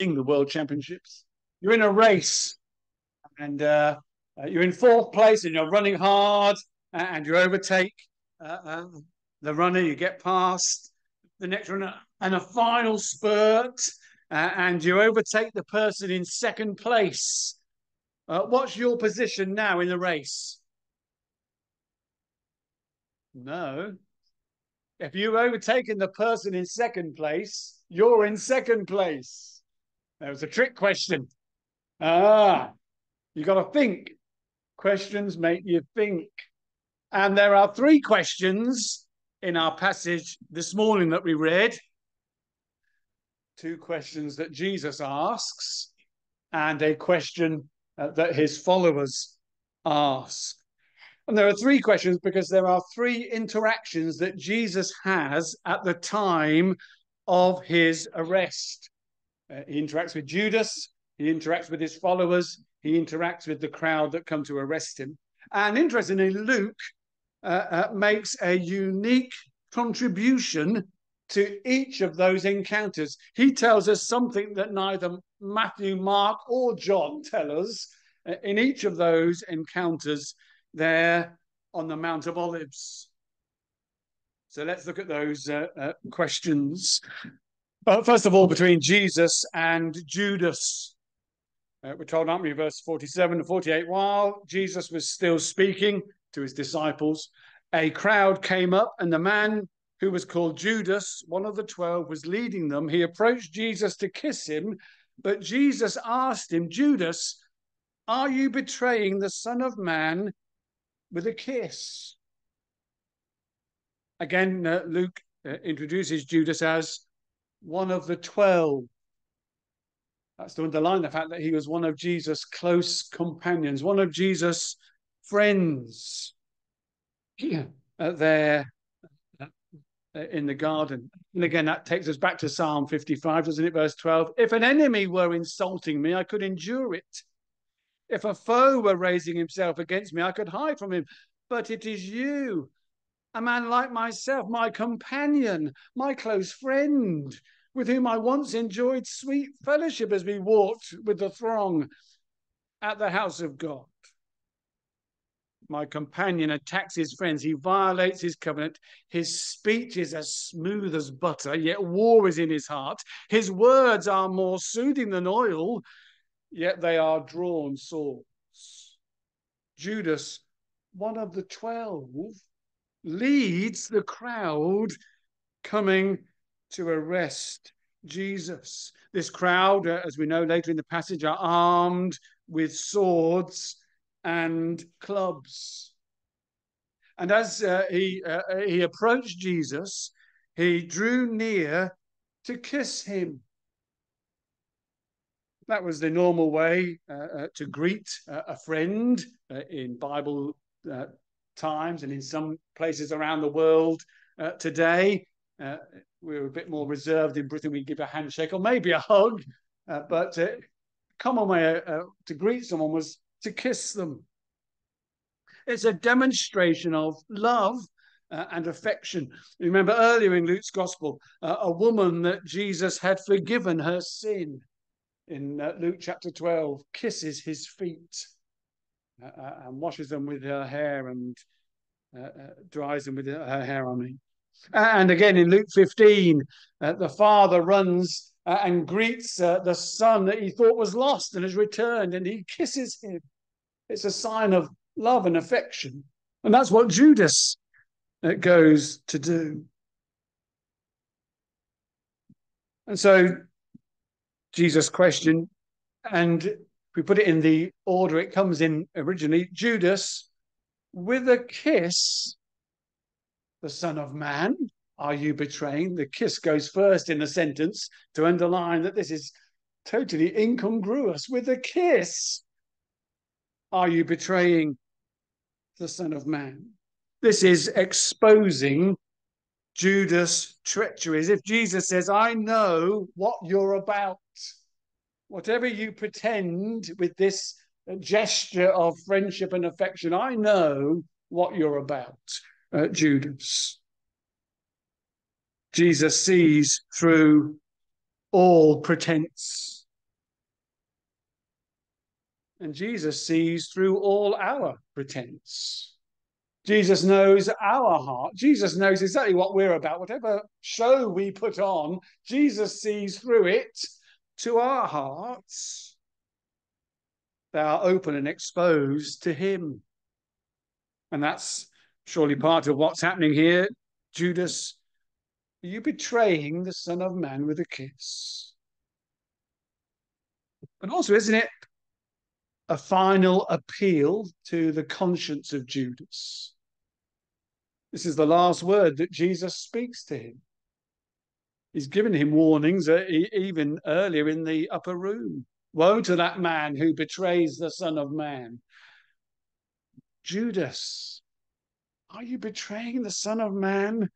the World Championships. You're in a race, and uh, uh, you're in fourth place, and you're running hard, and you overtake uh, uh, the runner. You get past the next runner, and a final spurt, uh, and you overtake the person in second place. Uh, what's your position now in the race? No. If you've overtaken the person in second place, you're in second place. That was a trick question. Ah, you got to think. Questions make you think. And there are three questions in our passage this morning that we read. Two questions that Jesus asks, and a question uh, that his followers ask. And there are three questions because there are three interactions that Jesus has at the time of his arrest. Uh, he interacts with Judas, he interacts with his followers, he interacts with the crowd that come to arrest him. And interestingly, Luke uh, uh, makes a unique contribution to each of those encounters. He tells us something that neither Matthew, Mark, or John tell us uh, in each of those encounters there on the Mount of Olives. So let's look at those uh, uh, questions. Well, first of all, between Jesus and Judas. Uh, we're told, aren't we, verse 47 to 48, while Jesus was still speaking to his disciples, a crowd came up, and the man who was called Judas, one of the twelve, was leading them. He approached Jesus to kiss him, but Jesus asked him, Judas, are you betraying the Son of Man with a kiss? Again, uh, Luke uh, introduces Judas as one of the twelve. That's to underline the fact that he was one of Jesus' close companions, one of Jesus' friends there uh, in the garden. And again, that takes us back to Psalm 55, doesn't it? Verse 12. If an enemy were insulting me, I could endure it. If a foe were raising himself against me, I could hide from him. But it is you, a man like myself, my companion, my close friend, with whom I once enjoyed sweet fellowship as we walked with the throng at the house of God. My companion attacks his friends. He violates his covenant. His speech is as smooth as butter, yet war is in his heart. His words are more soothing than oil, yet they are drawn swords. Judas, one of the twelve, leads the crowd coming to arrest Jesus. This crowd, uh, as we know later in the passage, are armed with swords and clubs. And as uh, he, uh, he approached Jesus, he drew near to kiss him. That was the normal way uh, uh to greet uh, a friend in Bible times and in some places around the world today. We're a bit more reserved in Britain. We give a handshake or maybe a hug, but common way to greet someone was to kiss them. It's a demonstration of love uh, and affection. Remember earlier in Luke's gospel, uh, a woman that Jesus had forgiven her sin in uh, Luke chapter 12 kisses his feet uh, uh, and washes them with her hair and uh, dries them with her hair, I mean. And again in Luke 15, uh, the father runs uh, and greets uh, the son that he thought was lost and has returned, and he kisses him. It's a sign of love and affection. And that's what Judas goes to do. And so Jesus' question, and we put it in the order it comes in originally, Judas, with a kiss, the Son of Man, are you betraying? The kiss goes first in the sentence to underline that this is totally incongruous. With the kiss, are you betraying the Son of Man? This is exposing Judas' treacheries. If Jesus says, I know what you're about, whatever you pretend with this gesture of friendship and affection, I know what you're about, uh, Judas. Jesus sees through all pretense And Jesus sees through all our pretense. Jesus knows our heart. Jesus knows exactly what we're about. Whatever show we put on, Jesus sees through it to our hearts. They are open and exposed to Him. And that's surely part of what's happening here. Judas, are you betraying the Son of Man with a kiss? But also, isn't it a final appeal to the conscience of Judas? This is the last word that Jesus speaks to him. He's given him warnings uh, even earlier in the upper room. Woe to that man who betrays the Son of Man. Judas, are you betraying the Son of Man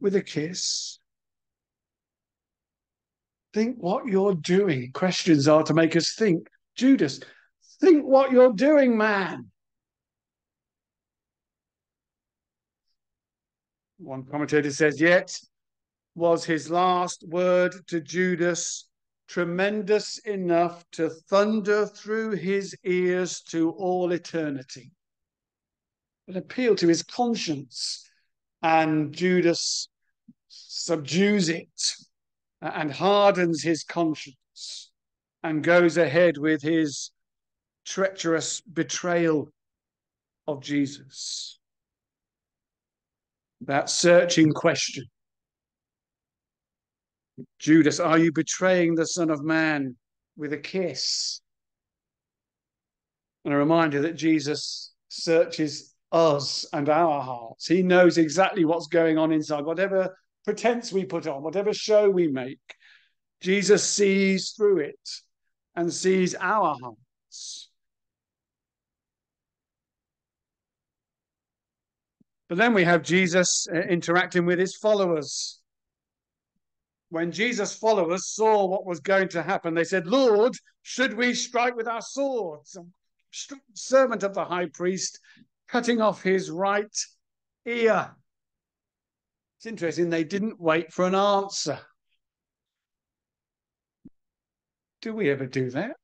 with a kiss? Think what you're doing. Questions are to make us think. Judas, think what you're doing, man. One commentator says, Yet was his last word to Judas tremendous enough to thunder through his ears to all eternity. An appeal to his conscience, and Judas subdues it uh, and hardens his conscience and goes ahead with his treacherous betrayal of Jesus. That searching question Judas, are you betraying the Son of Man with a kiss? And a reminder that Jesus searches us and our hearts. He knows exactly what's going on inside, whatever pretense we put on, whatever show we make. Jesus sees through it and sees our hearts. But then we have Jesus uh, interacting with his followers when Jesus' followers saw what was going to happen, they said, Lord, should we strike with our swords? Servant of the high priest cutting off his right ear. It's interesting, they didn't wait for an answer. Do we ever do that?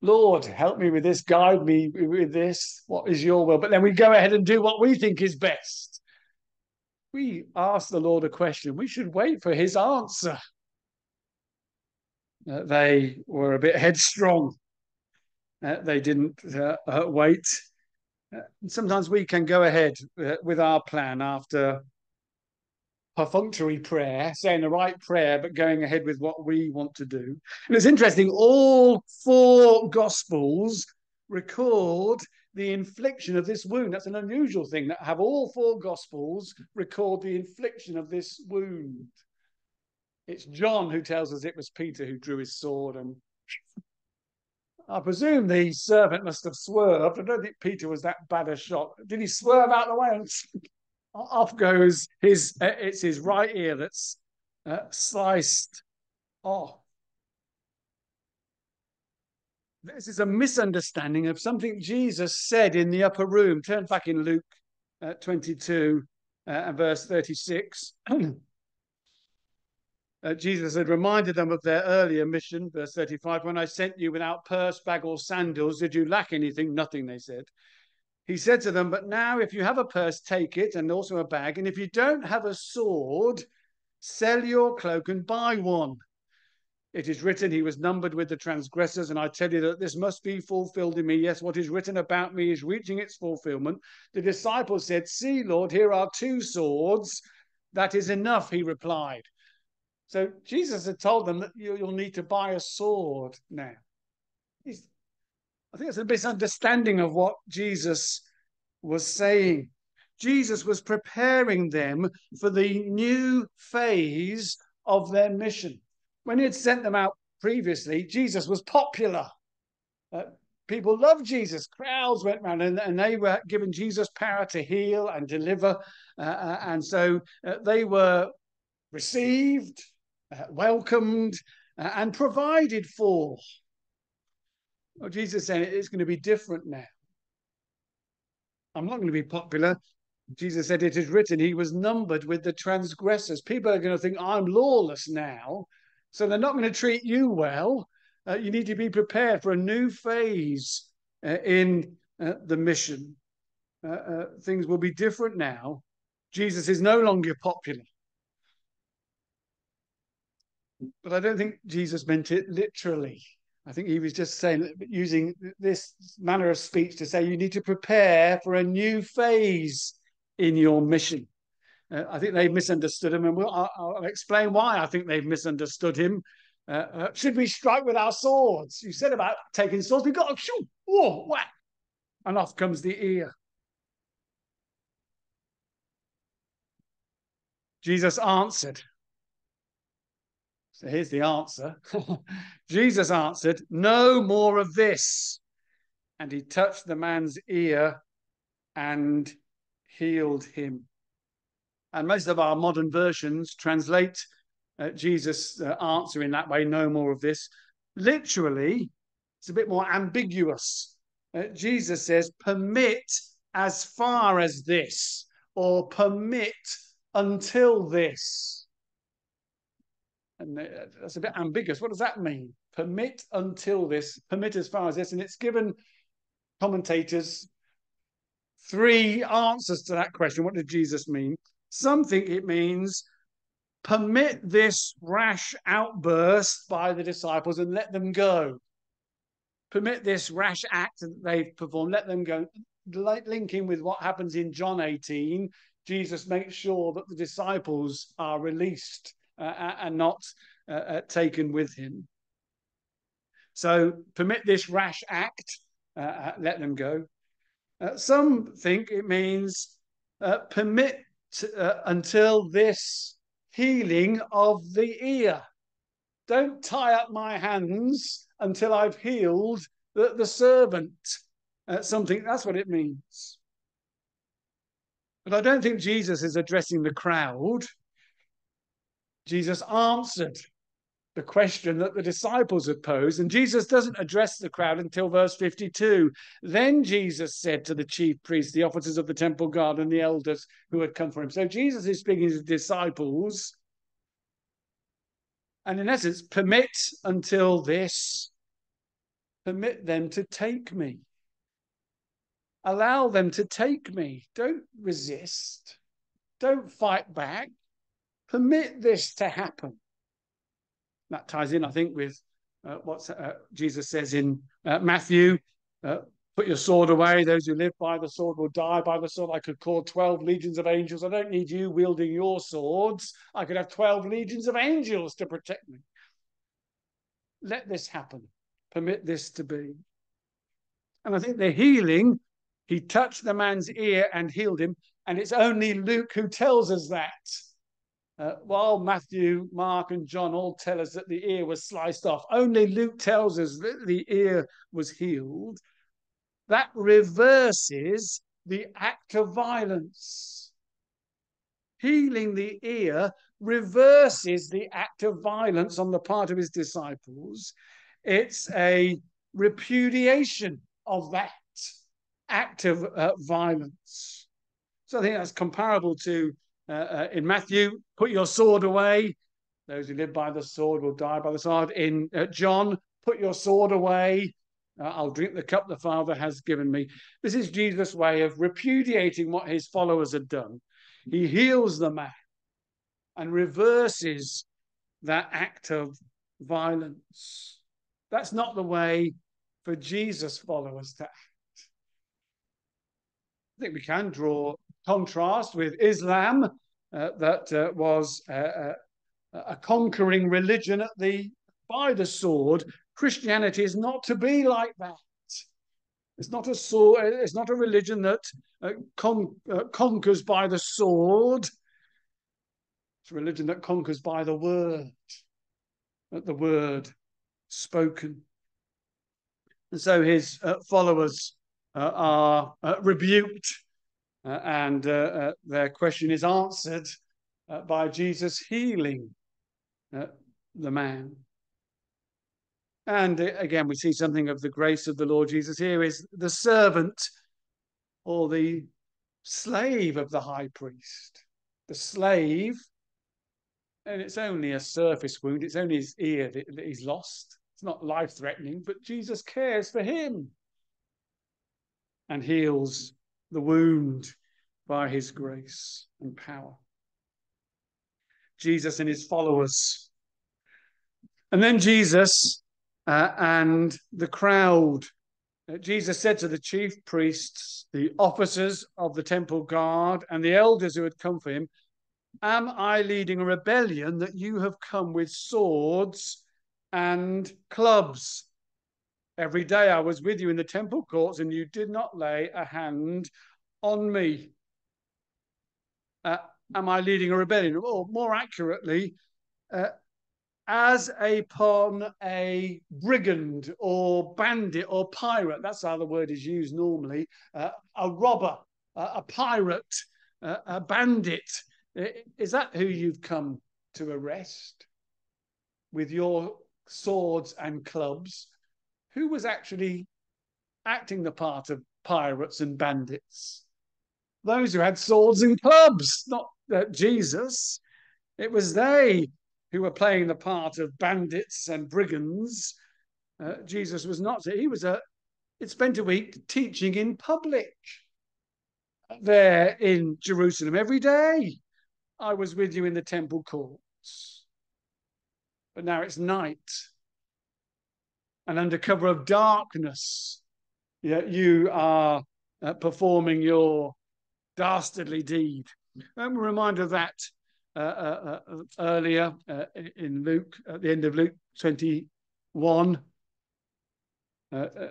Lord, help me with this, guide me with this. What is your will? But then we go ahead and do what we think is best we ask the Lord a question, we should wait for his answer. Uh, they were a bit headstrong. Uh, they didn't uh, uh wait. Sometimes we can go ahead uh, with our plan after perfunctory prayer, saying the right prayer, but going ahead with what we want to do. And it's interesting, all four Gospels record the infliction of this wound. That's an unusual thing that have all four gospels record the infliction of this wound. It's John who tells us it was Peter who drew his sword and I presume the servant must have swerved. I don't think Peter was that bad a shot. Did he swerve out the way and off goes his? Uh, it's his right ear that's uh, sliced off. This is a misunderstanding of something Jesus said in the upper room. Turn back in Luke uh, 22 uh, and verse 36. uh, Jesus had reminded them of their earlier mission, verse 35. When I sent you without purse, bag, or sandals, did you lack anything? Nothing, they said. He said to them, But now, if you have a purse, take it, and also a bag. And if you don't have a sword, sell your cloak and buy one. It is written, He was numbered with the transgressors. And I tell you that this must be fulfilled in me. Yes, what is written about me is reaching its fulfillment. The disciples said, See, Lord, here are two swords. That is enough, he replied. So Jesus had told them that you'll need to buy a sword now. He's, I think it's a misunderstanding of what Jesus was saying. Jesus was preparing them for the new phase of their mission when he had sent them out previously, Jesus was popular. Uh, people loved Jesus. Crowds went around and, and, they were given Jesus power to heal and deliver. Uh, uh and so uh, they were received, uh, welcomed, uh, and provided for. Well, Jesus said it's going to be different now. I'm not going to be popular. Jesus said, It is written, He was numbered with the transgressors. People are going to think, I'm lawless now. So they're not going to treat you well. uh, you need to be prepared for a new phase uh, in uh, the mission. Uh, things will be different now. Jesus is no longer popular. But I don't think Jesus meant it literally. I think he was just saying, using this manner of speech to say, you need to prepare for a new phase in your mission. Uh, I think they've misunderstood him, and we'll, I'll, I'll, explain why I think they've misunderstood him. Uh, uh, should we strike with our swords? You said about taking swords. We've got to shoot. Whoa, whack. And off comes the ear. Jesus answered. So here's the answer. Jesus answered, No more of this. And he touched the man's ear and healed him. And most of our modern versions translate uh, Jesus' uh, answer in that way, no more of this. Literally, it's a bit more ambiguous. Uh, Jesus says, permit as far as this, or permit until this. And that's a bit ambiguous. What does that mean? Permit until this, permit as far as this. And it's given commentators three answers to that question. What did Jesus mean? Some think it means permit this rash outburst by the disciples and let them go. Permit this rash act that they've performed, let them go. Linking with what happens in John 18, Jesus makes sure that the disciples are released and not uh, uh, taken with him. So permit this rash act, uh, uh let them go. Uh, some think it means permit uh, until this healing of the ear. Don't tie up my hands until I've healed the, the servant. Uh, something that's what it means. But I don't think Jesus is addressing the crowd. Jesus answered the question that the disciples had posed. And Jesus doesn't address the crowd until verse 52. Then Jesus said to the chief priests, the officers of the temple guard, and the elders who had come for him. So Jesus is speaking to the disciples. And in essence, permit until this, permit them to take me. Allow them to take me. Don't resist. Don't fight back. Permit this to happen that ties in, I think, with uh, what uh, Jesus says in uh, Matthew uh, put your sword away. Those who live by the sword will die by the sword. I could call 12 legions of angels. I don't need you wielding your swords. I could have 12 legions of angels to protect me. Let this happen. Permit this to be. And I think the healing, he touched the man's ear and healed him. And it's only Luke who tells us that. Uh, while Matthew, Mark, and John all tell us that the ear was sliced off, only Luke tells us that the ear was healed. That reverses the act of violence. Healing the ear reverses the act of violence on the part of his disciples. It's a repudiation of that act of uh, violence. So I think that's comparable to uh, uh, in Matthew, put your sword away. Those who live by the sword will die by the sword. In uh, John, put your sword away. Uh, I'll drink the cup the Father has given me. This is Jesus' way of repudiating what his followers had done. He heals the man and reverses that act of violence. That's not the way for Jesus' followers to act. I think we can draw contrast with Islam, uh, that uh, was a, a conquering religion at the by the sword. Christianity is not to be like that. It's not a sword. It's not a religion that uh, con- uh, conquers by the sword. It's a religion that conquers by the word, at the word spoken. And so his uh, followers uh, are rebuked uh, and uh, uh, their question is answered by Jesus healing the man. And again, we see something of the grace of the Lord Jesus here is the servant or the slave of the high priest. The slave, and it's only a surface wound, it's only his ear that, that he's lost. It's not life threatening, but Jesus cares for him and heals the wound by his grace and power. Jesus and his followers. And then Jesus uh, and the crowd. Uh, Jesus said to the chief priests, the officers of the temple guard, and the elders who had come for him, Am I leading a rebellion that you have come with swords and clubs? Every day I was with you in the temple courts, and you did not lay a hand on me. Uh, am I leading a rebellion? Or more accurately, uh, as upon a brigand or bandit or pirate, that's how the word is used normally, uh, a robber, a pirate, a bandit. Is that who you've come to arrest with your swords and clubs? Who was actually acting the part of pirates and bandits? those who had swords and clubs, not uh, Jesus. It was they who were playing the part of bandits and brigands. Uh, Jesus was not. He was a. It spent a week teaching in public there in Jerusalem every day. I was with you in the temple courts, but now it's night, and under cover of darkness, yeah, you are uh, performing your dastardly deed. I'm reminded of that uh, uh, uh, earlier uh, in Luke, at the end of Luke 21. Uh, uh,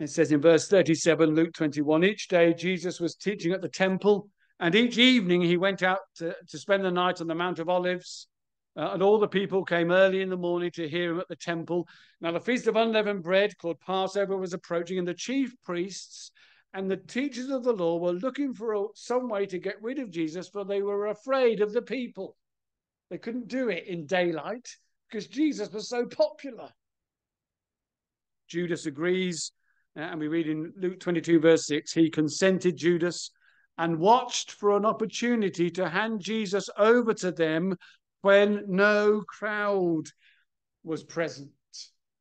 it says in verse 37, Luke 21, each day Jesus was teaching at the temple, and each evening he went out to, to spend the night on the Mount of Olives. Uh, and all the people came early in the morning to hear him at the temple. Now, the feast of unleavened bread, called Passover, was approaching, and the chief priests and the teachers of the law were looking for some way to get rid of Jesus, for they were afraid of the people. They couldn't do it in daylight because Jesus was so popular. Judas agrees, uh, and we read in Luke 22, verse 6 he consented, Judas, and watched for an opportunity to hand Jesus over to them when no crowd was present.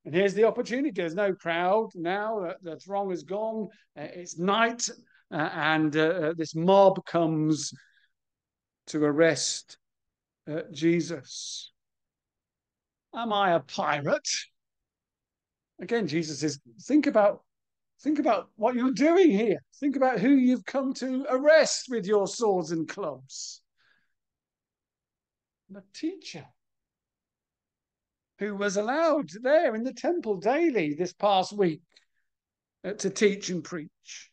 And here's the opportunity. There's no crowd now. The throng is gone. Uh, it's night, uh, and uh, this mob comes to arrest Jesus. Am I a pirate? Again, Jesus says, think about think about what you're doing here. Think about who you've come to arrest with your swords and clubs. The teacher who was allowed there in the temple daily this past week uh, to teach and preach.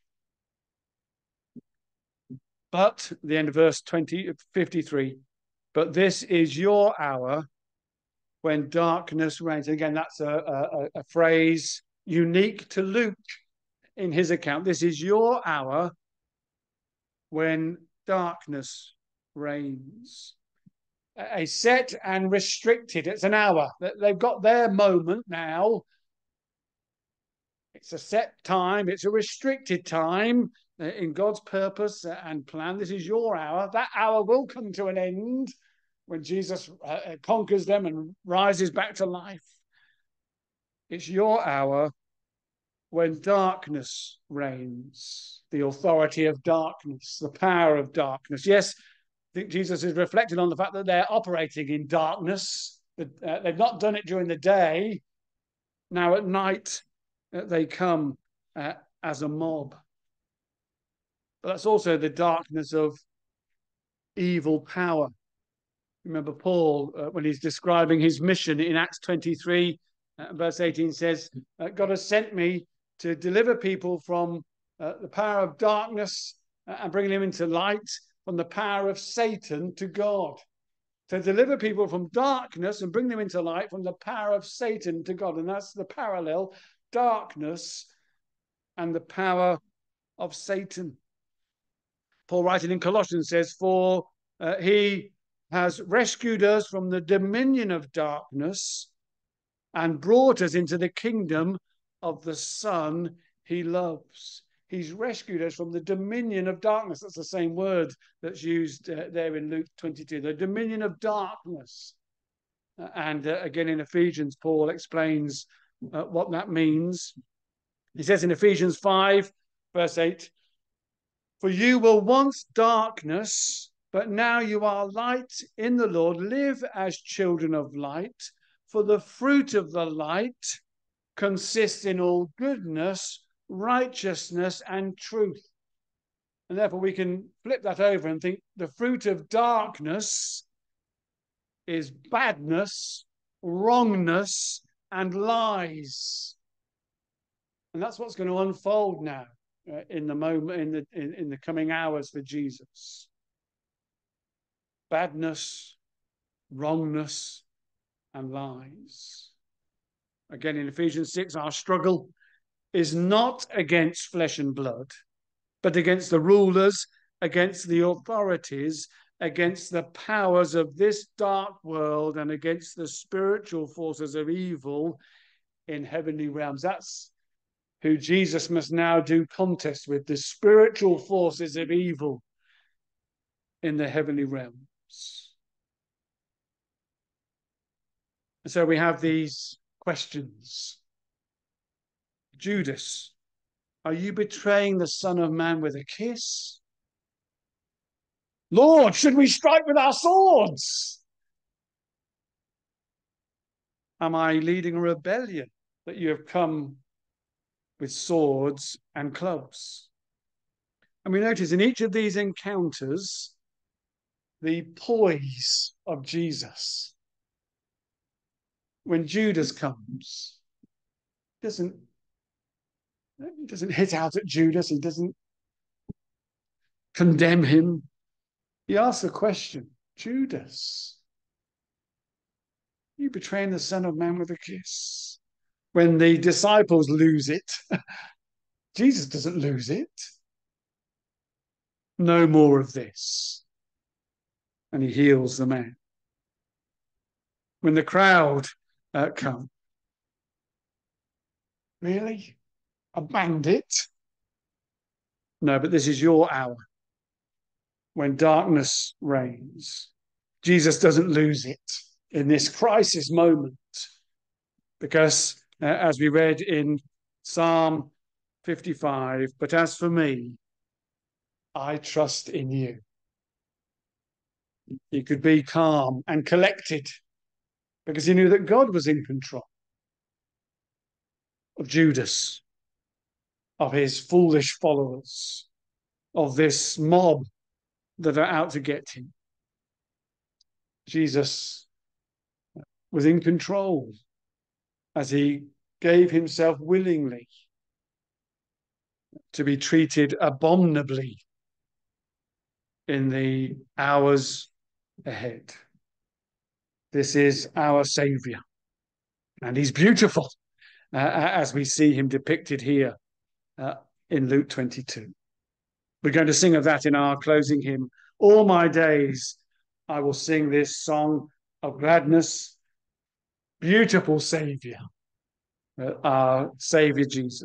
But, the end of verse 20, 53, but this is your hour when darkness reigns. Again, that's a, a, a phrase unique to Luke in his account. This is your hour when darkness reigns a set and restricted. It's an hour. They've got their moment now. It's a set time, it's a restricted time uh, in God's purpose and plan. This is your hour. That hour will come to an end when Jesus uh, uh, conquers them and rises back to life. It's your hour when darkness reigns, the authority of darkness, the power of darkness. Yes, Jesus is reflecting on the fact that they're operating in darkness. Uh, they've not done it during the day. Now at night, uh, they come uh, as a mob. But that's also the darkness of evil power. Remember, Paul, when he's describing his mission in Acts 23, uh, verse 18 says, God has sent me to deliver people from the power of darkness and bring them into light from the power of Satan to God. To deliver people from darkness and bring them into light from the power of Satan to God. And that's the parallel darkness and the power of Satan. Paul, writing in Colossians, says, For uh, he has rescued us from the dominion of darkness and brought us into the kingdom of the Son he loves. He's rescued us from the dominion of darkness. That's the same word that's used uh, there in Luke 22. The dominion of darkness. And uh, again in Ephesians, Paul explains uh, what that means. He says in Ephesians 5, verse 8, For you were once darkness, but now you are light in the Lord. Live as children of light, for the fruit of the light consists in all goodness, righteousness, and truth. And therefore, we can flip that over and think the fruit of darkness is badness, wrongness, and lies. And that's what's going to unfold now uh, in the moment, in the in, in the coming hours for Jesus. Badness, wrongness, and lies. Again, in Ephesians 6, our struggle is not against flesh and blood, but against the rulers, against the authorities, against the powers of this dark world, and against the spiritual forces of evil in heavenly realms. That's who Jesus must now do contest with the spiritual forces of evil in the heavenly realms. And so we have these questions. Judas, are you betraying the Son of Man with a kiss? Lord, should we strike with our swords? Am I leading a rebellion that you have come with swords and clubs? And we notice in each of these encounters the poise of Jesus. When Judas comes, doesn't he doesn't hit out at Judas. He doesn't condemn him. He asks a question Judas, you betraying the Son of Man with a kiss? When the disciples lose it, Jesus doesn't lose it. No more of this. And he heals the man. When the crowd uh, come, really? A bandit. No, but this is your hour when darkness reigns. Jesus doesn't lose it in this crisis moment because, uh, as we read in Psalm 55, but as for me, I trust in you. He could be calm and collected because he knew that God was in control of Judas of his foolish followers, of this mob that are out to get him. Jesus was in control as he gave himself willingly to be treated abominably in the hours ahead. This is our Savior, and he's beautiful uh, as we see him depicted here uh, in Luke 22. We're going to sing of that in our closing hymn. All my days I will sing this song of gladness. Beautiful Savior, uh, our Savior Jesus.